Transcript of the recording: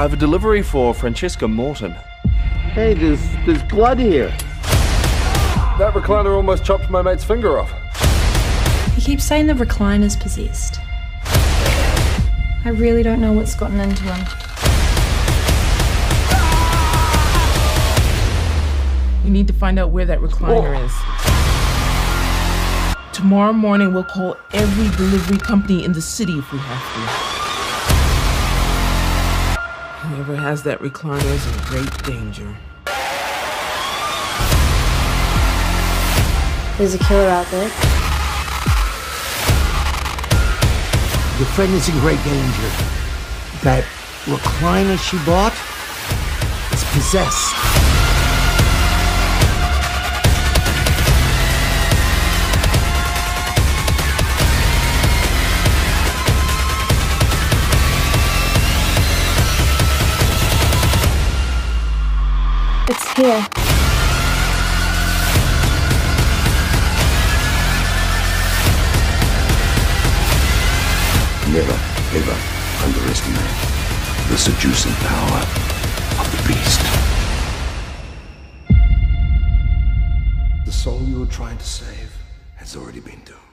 I have a delivery for Francesca Morton. Hey, there's there's blood here. That recliner almost chopped my mate's finger off. He keeps saying the recliner's possessed. I really don't know what's gotten into him. We need to find out where that recliner is. Tomorrow morning, we'll call every delivery company in the city if we have to. Whoever has that recliner is in great danger. There's a killer out there. Your friend is in great danger. That recliner she bought is possessed. It's here. Never, ever underestimate the seducing power of the beast. The soul you were trying to save has already been doomed.